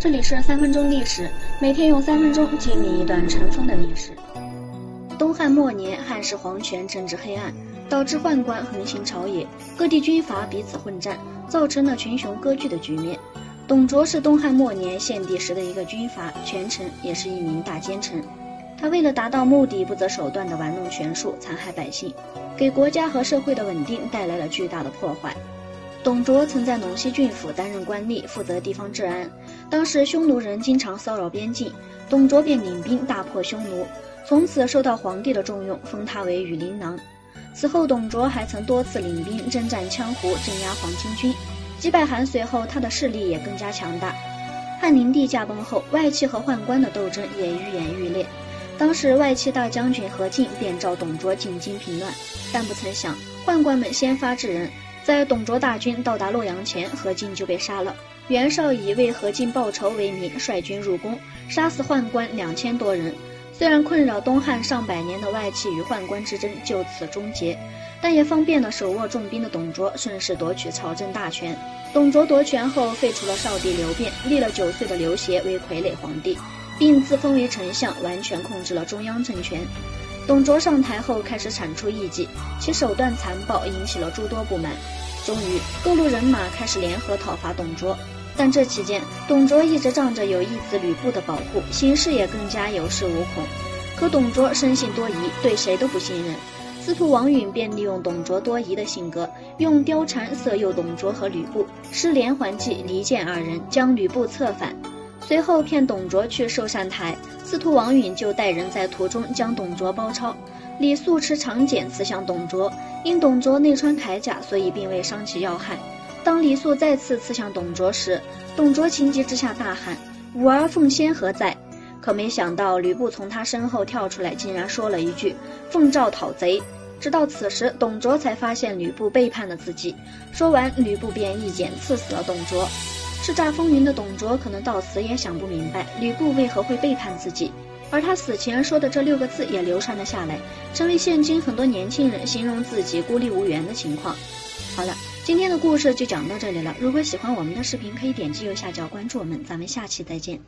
这里是三分钟历史，每天用三分钟经历一段尘封的历史。东汉末年，汉室皇权政治黑暗，导致宦官横行朝野，各地军阀彼此混战，造成了群雄割据的局面。董卓是东汉末年献帝时的一个军阀权臣，也是一名大奸臣。他为了达到目的，不择手段地玩弄权术，残害百姓，给国家和社会的稳定带来了巨大的破坏。董卓曾在陇西郡府担任官吏，负责地方治安。当时匈奴人经常骚扰边境，董卓便领兵大破匈奴，从此受到皇帝的重用，封他为羽林郎。此后，董卓还曾多次领兵征战羌胡，镇压黄巾军，击败韩遂后，他的势力也更加强大。汉灵帝驾崩后，外戚和宦官的斗争也愈演愈烈。当时，外戚大将军何进便召董卓进京平乱，但不曾想，宦官们先发制人。在董卓大军到达洛阳前，何进就被杀了。袁绍以为何进报仇为名，率军入宫，杀死宦官两千多人。虽然困扰东汉上百年的外戚与宦官之争就此终结，但也方便了手握重兵的董卓顺势夺取朝政大权。董卓夺权后，废除了少帝刘辩，立了九岁的刘协为傀儡皇帝，并自封为丞相，完全控制了中央政权。董卓上台后开始铲除异己，其手段残暴，引起了诸多不满。终于，各路人马开始联合讨伐董卓，但这期间，董卓一直仗着有义子吕布的保护，行事也更加有恃无恐。可董卓生性多疑，对谁都不信任。司徒王允便利用董卓多疑的性格，用貂蝉色诱董卓和吕布，施连环计离间二人，将吕布策反。随后骗董卓去寿善台，司徒王允就带人在途中将董卓包抄。李肃持长剑刺向董卓，因董卓内穿铠甲，所以并未伤其要害。当李肃再次刺向董卓时，董卓情急之下大喊：“吾儿奉先何在？”可没想到吕布从他身后跳出来，竟然说了一句：“奉诏讨贼。”直到此时，董卓才发现吕布背叛了自己。说完，吕布便一剑刺死了董卓。叱咤风云的董卓可能到死也想不明白，吕布为何会背叛自己。而他死前说的这六个字也流传了下来，成为现今很多年轻人形容自己孤立无援的情况。好了，今天的故事就讲到这里了。如果喜欢我们的视频，可以点击右下角关注我们，咱们下期再见。